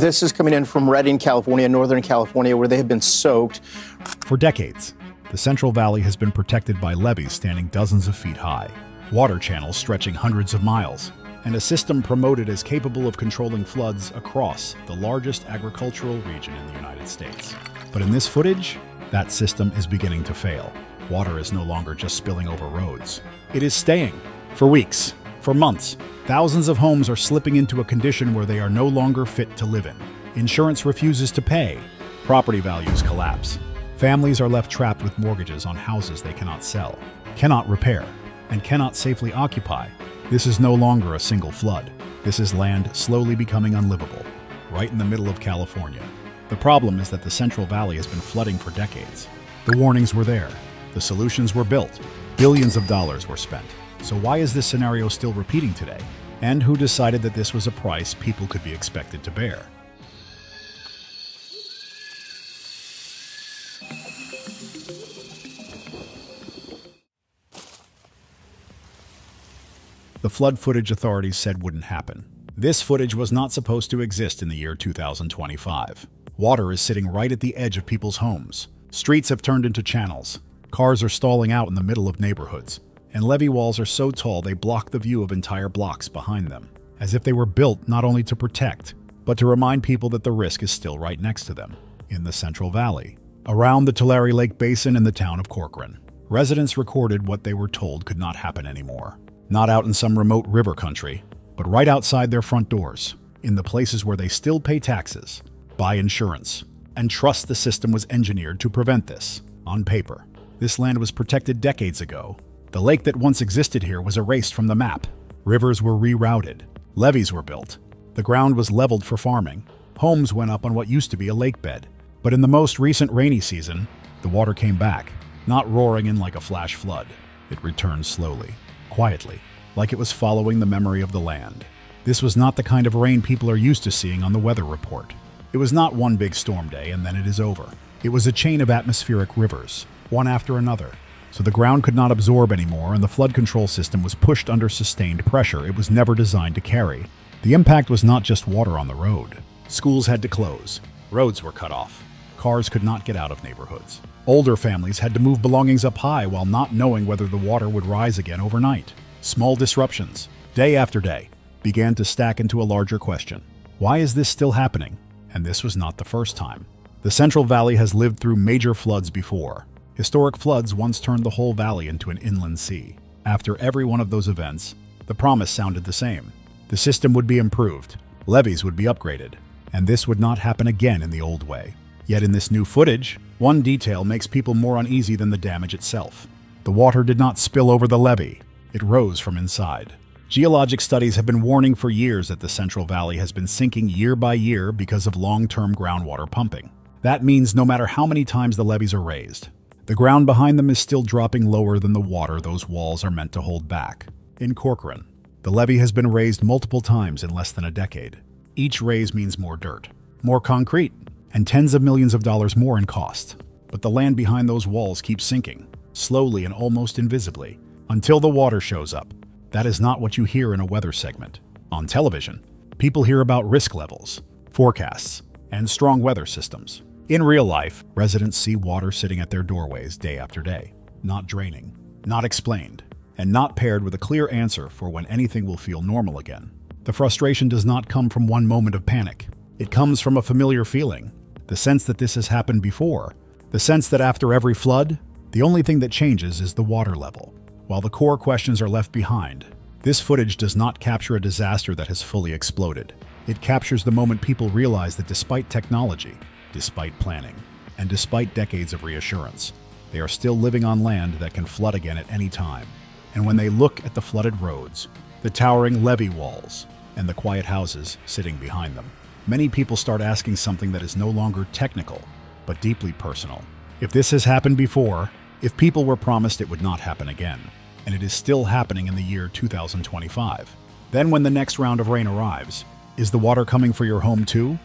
This is coming in from Redding, California, Northern California, where they have been soaked. For decades, the Central Valley has been protected by levees standing dozens of feet high, water channels stretching hundreds of miles, and a system promoted as capable of controlling floods across the largest agricultural region in the United States. But in this footage, that system is beginning to fail. Water is no longer just spilling over roads. It is staying. For weeks, for months, thousands of homes are slipping into a condition where they are no longer fit to live in. Insurance refuses to pay. Property values collapse. Families are left trapped with mortgages on houses they cannot sell, cannot repair, and cannot safely occupy. This is no longer a single flood. This is land slowly becoming unlivable, right in the middle of California. The problem is that the Central Valley has been flooding for decades. The warnings were there. The solutions were built. Billions of dollars were spent. So why is this scenario still repeating today? And who decided that this was a price people could be expected to bear? The flood footage authorities said wouldn't happen. This footage was not supposed to exist in the year 2025. Water is sitting right at the edge of people's homes. Streets have turned into channels. Cars are stalling out in the middle of neighborhoods and levee walls are so tall they block the view of entire blocks behind them, as if they were built not only to protect, but to remind people that the risk is still right next to them, in the Central Valley, around the Tulare Lake Basin in the town of Corcoran. Residents recorded what they were told could not happen anymore. Not out in some remote river country, but right outside their front doors, in the places where they still pay taxes, buy insurance, and trust the system was engineered to prevent this. On paper, this land was protected decades ago the lake that once existed here was erased from the map. Rivers were rerouted. Levees were built. The ground was leveled for farming. Homes went up on what used to be a lake bed. But in the most recent rainy season, the water came back, not roaring in like a flash flood. It returned slowly, quietly, like it was following the memory of the land. This was not the kind of rain people are used to seeing on the weather report. It was not one big storm day and then it is over. It was a chain of atmospheric rivers, one after another, so the ground could not absorb anymore and the flood control system was pushed under sustained pressure it was never designed to carry. The impact was not just water on the road. Schools had to close. Roads were cut off. Cars could not get out of neighborhoods. Older families had to move belongings up high while not knowing whether the water would rise again overnight. Small disruptions, day after day, began to stack into a larger question. Why is this still happening? And this was not the first time. The Central Valley has lived through major floods before, Historic floods once turned the whole valley into an inland sea. After every one of those events, the promise sounded the same. The system would be improved, levees would be upgraded, and this would not happen again in the old way. Yet in this new footage, one detail makes people more uneasy than the damage itself. The water did not spill over the levee, it rose from inside. Geologic studies have been warning for years that the Central Valley has been sinking year by year because of long-term groundwater pumping. That means no matter how many times the levees are raised, the ground behind them is still dropping lower than the water those walls are meant to hold back. In Corcoran, the levee has been raised multiple times in less than a decade. Each raise means more dirt, more concrete, and tens of millions of dollars more in cost. But the land behind those walls keeps sinking, slowly and almost invisibly, until the water shows up. That is not what you hear in a weather segment. On television, people hear about risk levels, forecasts, and strong weather systems. In real life, residents see water sitting at their doorways day after day, not draining, not explained, and not paired with a clear answer for when anything will feel normal again. The frustration does not come from one moment of panic. It comes from a familiar feeling, the sense that this has happened before, the sense that after every flood, the only thing that changes is the water level. While the core questions are left behind, this footage does not capture a disaster that has fully exploded. It captures the moment people realize that despite technology, despite planning, and despite decades of reassurance. They are still living on land that can flood again at any time. And when they look at the flooded roads, the towering levee walls, and the quiet houses sitting behind them, many people start asking something that is no longer technical, but deeply personal. If this has happened before, if people were promised it would not happen again, and it is still happening in the year 2025, then when the next round of rain arrives, is the water coming for your home too?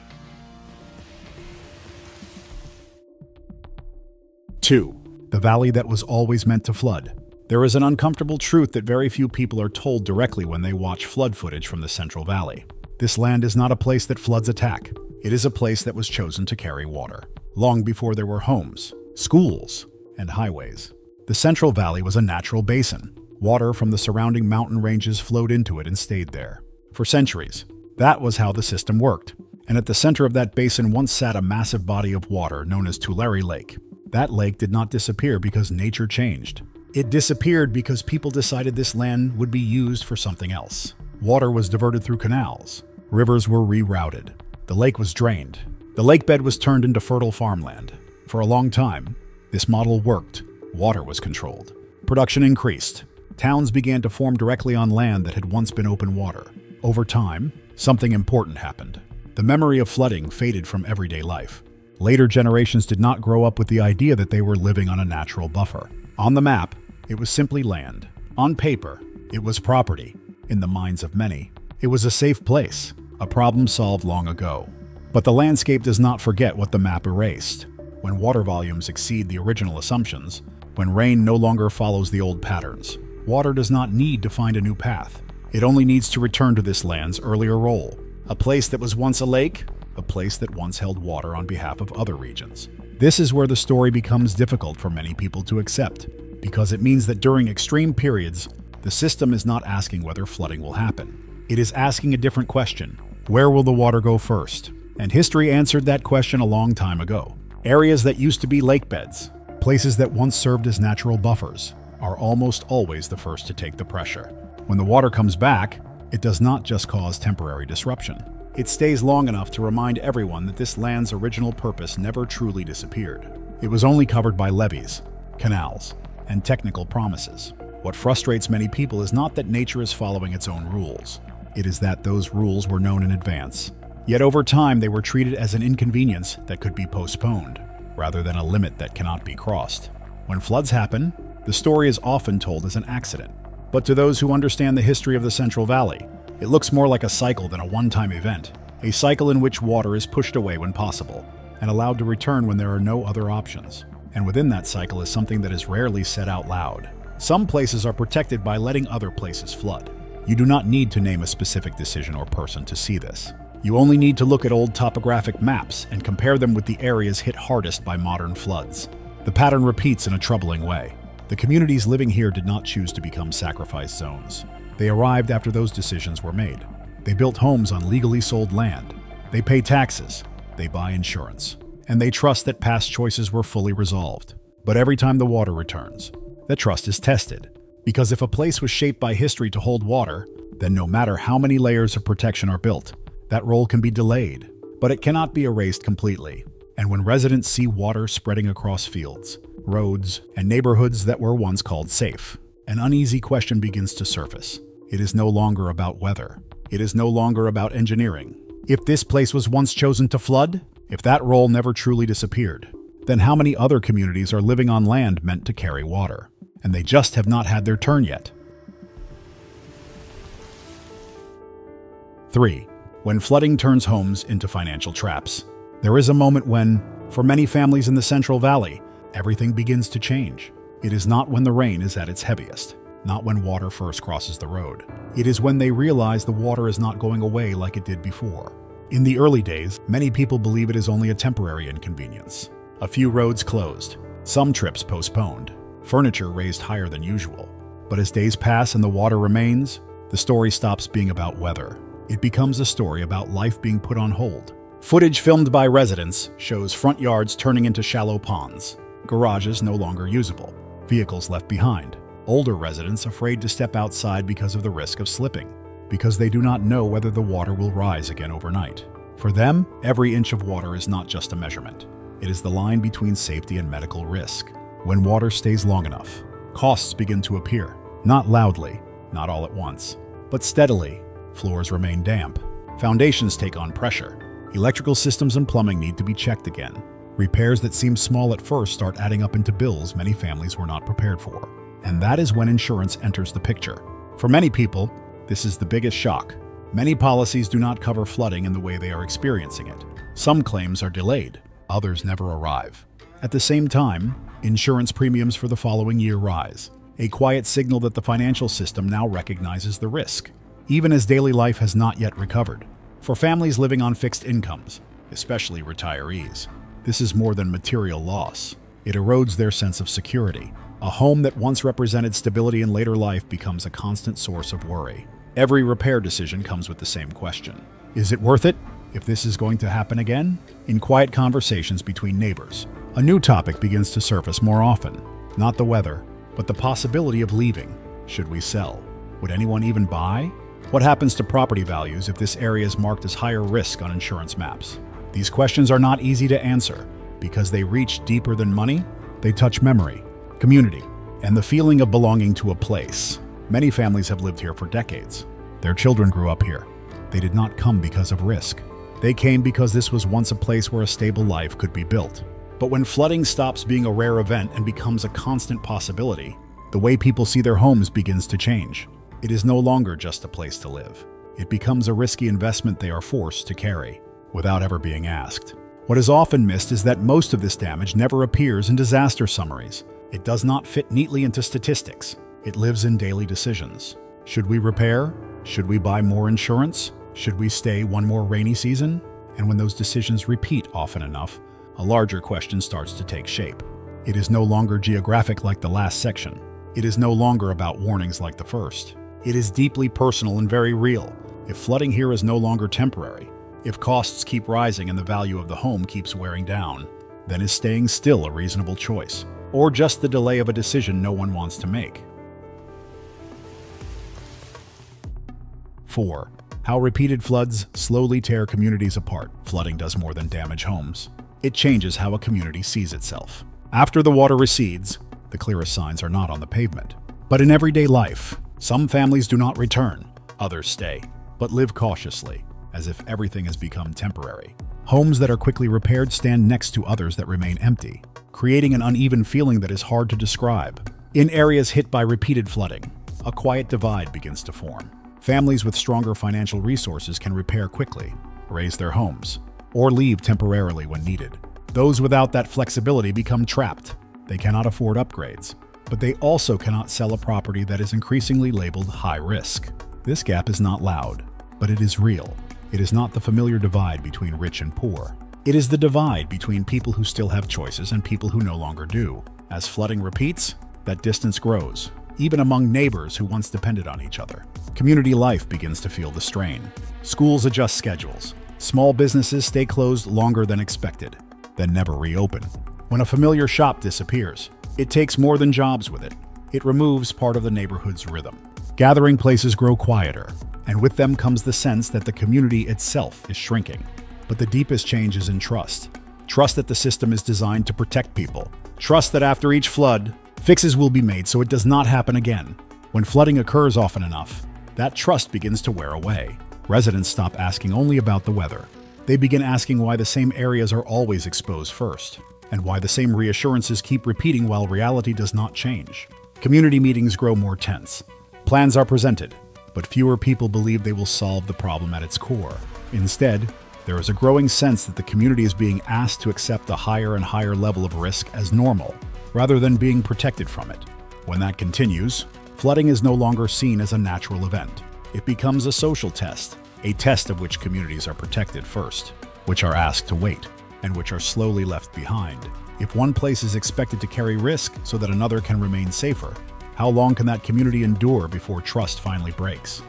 2. The valley that was always meant to flood. There is an uncomfortable truth that very few people are told directly when they watch flood footage from the Central Valley. This land is not a place that floods attack. It is a place that was chosen to carry water, long before there were homes, schools, and highways. The Central Valley was a natural basin. Water from the surrounding mountain ranges flowed into it and stayed there. For centuries, that was how the system worked. And at the center of that basin once sat a massive body of water known as Tulare Lake. That lake did not disappear because nature changed. It disappeared because people decided this land would be used for something else. Water was diverted through canals. Rivers were rerouted. The lake was drained. The lake bed was turned into fertile farmland. For a long time, this model worked. Water was controlled. Production increased. Towns began to form directly on land that had once been open water. Over time, something important happened. The memory of flooding faded from everyday life. Later generations did not grow up with the idea that they were living on a natural buffer. On the map, it was simply land. On paper, it was property. In the minds of many, it was a safe place, a problem solved long ago. But the landscape does not forget what the map erased. When water volumes exceed the original assumptions, when rain no longer follows the old patterns, water does not need to find a new path. It only needs to return to this land's earlier role. A place that was once a lake, a place that once held water on behalf of other regions. This is where the story becomes difficult for many people to accept, because it means that during extreme periods, the system is not asking whether flooding will happen. It is asking a different question. Where will the water go first? And history answered that question a long time ago. Areas that used to be lake beds, places that once served as natural buffers, are almost always the first to take the pressure. When the water comes back, it does not just cause temporary disruption. It stays long enough to remind everyone that this land's original purpose never truly disappeared. It was only covered by levees, canals, and technical promises. What frustrates many people is not that nature is following its own rules. It is that those rules were known in advance Yet over time, they were treated as an inconvenience that could be postponed, rather than a limit that cannot be crossed. When floods happen, the story is often told as an accident. But to those who understand the history of the Central Valley, it looks more like a cycle than a one time event, a cycle in which water is pushed away when possible and allowed to return when there are no other options. And within that cycle is something that is rarely said out loud. Some places are protected by letting other places flood. You do not need to name a specific decision or person to see this. You only need to look at old topographic maps and compare them with the areas hit hardest by modern floods. The pattern repeats in a troubling way. The communities living here did not choose to become sacrifice zones. They arrived after those decisions were made. They built homes on legally sold land. They pay taxes. They buy insurance. And they trust that past choices were fully resolved. But every time the water returns, that trust is tested. Because if a place was shaped by history to hold water, then no matter how many layers of protection are built, that role can be delayed, but it cannot be erased completely. And when residents see water spreading across fields, roads, and neighborhoods that were once called safe, an uneasy question begins to surface. It is no longer about weather. It is no longer about engineering. If this place was once chosen to flood, if that role never truly disappeared, then how many other communities are living on land meant to carry water? And they just have not had their turn yet. 3 when flooding turns homes into financial traps. There is a moment when, for many families in the Central Valley, everything begins to change. It is not when the rain is at its heaviest, not when water first crosses the road. It is when they realize the water is not going away like it did before. In the early days, many people believe it is only a temporary inconvenience. A few roads closed, some trips postponed, furniture raised higher than usual. But as days pass and the water remains, the story stops being about weather it becomes a story about life being put on hold. Footage filmed by residents shows front yards turning into shallow ponds, garages no longer usable, vehicles left behind, older residents afraid to step outside because of the risk of slipping, because they do not know whether the water will rise again overnight. For them, every inch of water is not just a measurement. It is the line between safety and medical risk. When water stays long enough, costs begin to appear, not loudly, not all at once, but steadily Floors remain damp. Foundations take on pressure. Electrical systems and plumbing need to be checked again. Repairs that seem small at first start adding up into bills many families were not prepared for. And that is when insurance enters the picture. For many people, this is the biggest shock. Many policies do not cover flooding in the way they are experiencing it. Some claims are delayed, others never arrive. At the same time, insurance premiums for the following year rise, a quiet signal that the financial system now recognizes the risk even as daily life has not yet recovered. For families living on fixed incomes, especially retirees. This is more than material loss. It erodes their sense of security. A home that once represented stability in later life becomes a constant source of worry. Every repair decision comes with the same question. Is it worth it? If this is going to happen again? In quiet conversations between neighbors, a new topic begins to surface more often. Not the weather, but the possibility of leaving. Should we sell? Would anyone even buy? What happens to property values if this area is marked as higher risk on insurance maps? These questions are not easy to answer because they reach deeper than money. They touch memory, community, and the feeling of belonging to a place. Many families have lived here for decades. Their children grew up here. They did not come because of risk. They came because this was once a place where a stable life could be built. But when flooding stops being a rare event and becomes a constant possibility, the way people see their homes begins to change. It is no longer just a place to live. It becomes a risky investment they are forced to carry, without ever being asked. What is often missed is that most of this damage never appears in disaster summaries. It does not fit neatly into statistics. It lives in daily decisions. Should we repair? Should we buy more insurance? Should we stay one more rainy season? And when those decisions repeat often enough, a larger question starts to take shape. It is no longer geographic like the last section. It is no longer about warnings like the first. It is deeply personal and very real. If flooding here is no longer temporary, if costs keep rising and the value of the home keeps wearing down, then is staying still a reasonable choice? Or just the delay of a decision no one wants to make? 4. How repeated floods slowly tear communities apart. Flooding does more than damage homes. It changes how a community sees itself. After the water recedes, the clearest signs are not on the pavement. But in everyday life, some families do not return, others stay, but live cautiously, as if everything has become temporary. Homes that are quickly repaired stand next to others that remain empty, creating an uneven feeling that is hard to describe. In areas hit by repeated flooding, a quiet divide begins to form. Families with stronger financial resources can repair quickly, raise their homes, or leave temporarily when needed. Those without that flexibility become trapped. They cannot afford upgrades, but they also cannot sell a property that is increasingly labeled high risk. This gap is not loud, but it is real. It is not the familiar divide between rich and poor. It is the divide between people who still have choices and people who no longer do. As flooding repeats, that distance grows, even among neighbors who once depended on each other. Community life begins to feel the strain. Schools adjust schedules. Small businesses stay closed longer than expected, then never reopen. When a familiar shop disappears, it takes more than jobs with it. It removes part of the neighborhood's rhythm. Gathering places grow quieter, and with them comes the sense that the community itself is shrinking. But the deepest change is in trust. Trust that the system is designed to protect people. Trust that after each flood, fixes will be made so it does not happen again. When flooding occurs often enough, that trust begins to wear away. Residents stop asking only about the weather. They begin asking why the same areas are always exposed first, and why the same reassurances keep repeating while reality does not change. Community meetings grow more tense. Plans are presented, but fewer people believe they will solve the problem at its core. Instead, there is a growing sense that the community is being asked to accept a higher and higher level of risk as normal, rather than being protected from it. When that continues, flooding is no longer seen as a natural event. It becomes a social test, a test of which communities are protected first, which are asked to wait, and which are slowly left behind. If one place is expected to carry risk so that another can remain safer, how long can that community endure before trust finally breaks?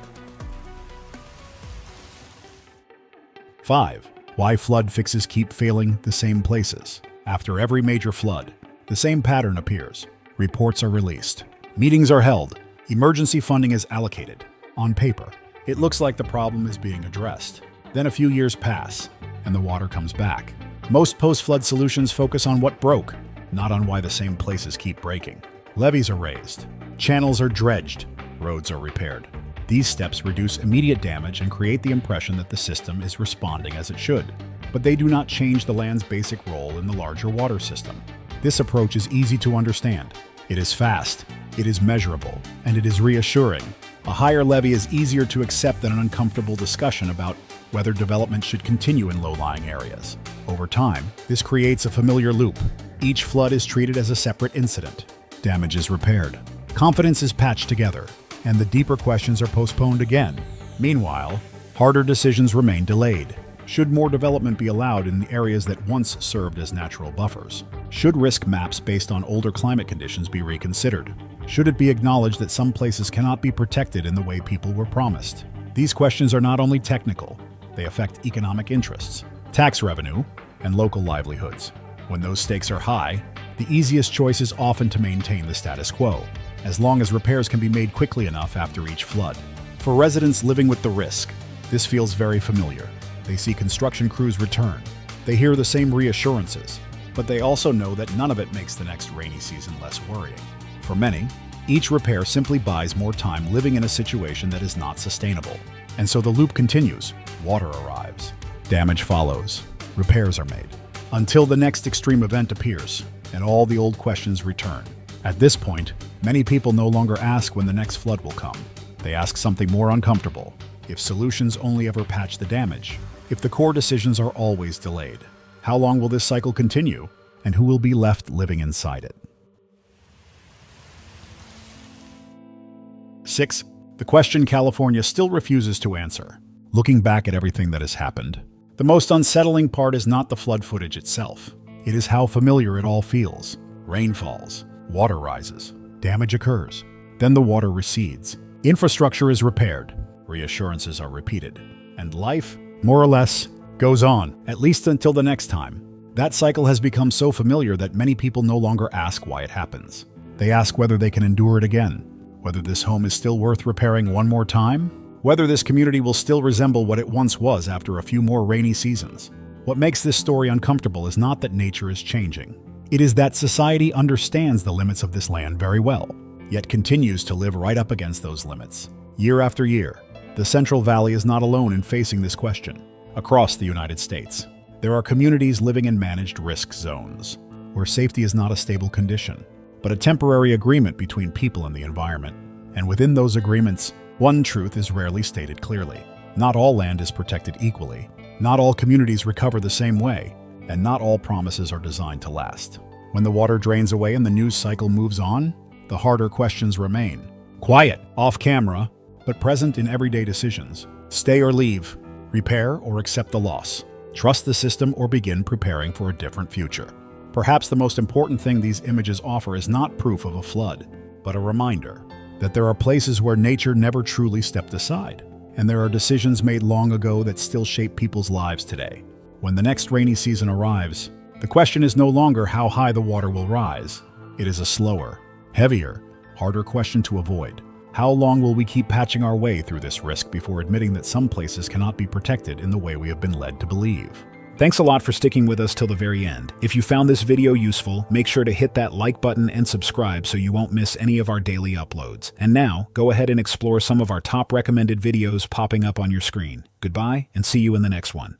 5. Why flood fixes keep failing the same places. After every major flood, the same pattern appears. Reports are released. Meetings are held. Emergency funding is allocated. On paper, it looks like the problem is being addressed. Then a few years pass, and the water comes back. Most post flood solutions focus on what broke, not on why the same places keep breaking. Levees are raised, channels are dredged, roads are repaired. These steps reduce immediate damage and create the impression that the system is responding as it should. But they do not change the land's basic role in the larger water system. This approach is easy to understand. It is fast, it is measurable, and it is reassuring. A higher levee is easier to accept than an uncomfortable discussion about whether development should continue in low-lying areas. Over time, this creates a familiar loop. Each flood is treated as a separate incident. Damage is repaired. Confidence is patched together, and the deeper questions are postponed again. Meanwhile, harder decisions remain delayed. Should more development be allowed in the areas that once served as natural buffers? Should risk maps based on older climate conditions be reconsidered? Should it be acknowledged that some places cannot be protected in the way people were promised? These questions are not only technical, they affect economic interests, tax revenue, and local livelihoods. When those stakes are high, the easiest choice is often to maintain the status quo, as long as repairs can be made quickly enough after each flood. For residents living with the risk, this feels very familiar. They see construction crews return. They hear the same reassurances, but they also know that none of it makes the next rainy season less worrying. For many, each repair simply buys more time living in a situation that is not sustainable. And so the loop continues. Water arrives. Damage follows. Repairs are made. Until the next extreme event appears, and all the old questions return. At this point, many people no longer ask when the next flood will come. They ask something more uncomfortable if solutions only ever patch the damage, if the core decisions are always delayed. How long will this cycle continue, and who will be left living inside it? 6. The question California still refuses to answer. Looking back at everything that has happened, the most unsettling part is not the flood footage itself. It is how familiar it all feels. Rain falls, water rises, damage occurs, then the water recedes. Infrastructure is repaired, reassurances are repeated, and life, more or less, goes on, at least until the next time. That cycle has become so familiar that many people no longer ask why it happens. They ask whether they can endure it again, whether this home is still worth repairing one more time, whether this community will still resemble what it once was after a few more rainy seasons. What makes this story uncomfortable is not that nature is changing. It is that society understands the limits of this land very well, yet continues to live right up against those limits. Year after year, the Central Valley is not alone in facing this question. Across the United States, there are communities living in managed risk zones, where safety is not a stable condition, but a temporary agreement between people and the environment. And within those agreements, one truth is rarely stated clearly. Not all land is protected equally, not all communities recover the same way, and not all promises are designed to last. When the water drains away and the news cycle moves on, the harder questions remain. Quiet, off camera, but present in everyday decisions. Stay or leave, repair or accept the loss. Trust the system or begin preparing for a different future. Perhaps the most important thing these images offer is not proof of a flood, but a reminder that there are places where nature never truly stepped aside, and there are decisions made long ago that still shape people's lives today. When the next rainy season arrives, the question is no longer how high the water will rise. It is a slower, heavier, harder question to avoid. How long will we keep patching our way through this risk before admitting that some places cannot be protected in the way we have been led to believe? Thanks a lot for sticking with us till the very end. If you found this video useful, make sure to hit that like button and subscribe so you won't miss any of our daily uploads. And now, go ahead and explore some of our top recommended videos popping up on your screen. Goodbye, and see you in the next one.